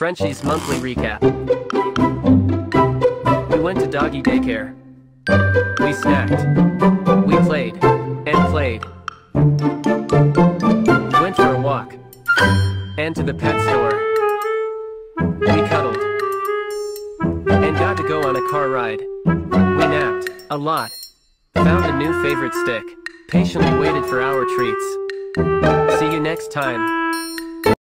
Frenchie's monthly recap. We went to doggy daycare. We snacked. We played. And played. Went for a walk. And to the pet store. We cuddled. And got to go on a car ride. We napped. A lot. Found a new favorite stick. Patiently waited for our treats. See you next time.